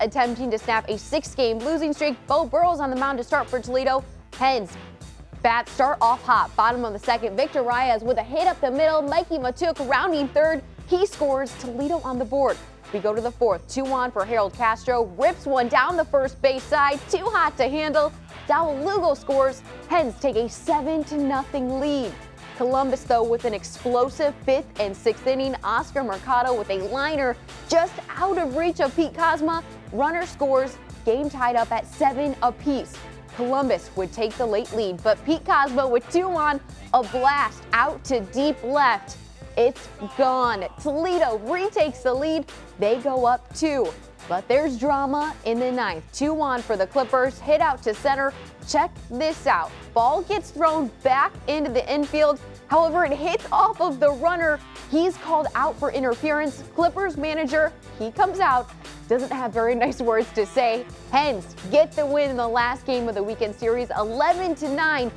Attempting to snap a six-game losing streak. Beau Burrows on the mound to start for Toledo. Hens bat start off hot. Bottom of the second, Victor Reyes with a hit up the middle. Mikey Matuk rounding third. He scores Toledo on the board. We go to the fourth. Two on for Harold Castro. Rips one down the first base side. Too hot to handle. Dawel Lugo scores. Hens take a 7 to nothing lead. Columbus, though, with an explosive fifth and sixth inning. Oscar Mercado with a liner just out of reach of Pete Kozma. Runner scores. Game tied up at seven apiece. Columbus would take the late lead, but Pete Kozma with two on, a blast out to deep left. It's gone. Toledo retakes the lead. They go up two. But there's drama in the ninth. Two on for the Clippers. Hit out to center. Check this out. Ball gets thrown back into the infield. However, it hits off of the runner. He's called out for interference. Clippers manager, he comes out, doesn't have very nice words to say. Hens get the win in the last game of the weekend series, 11 to 9.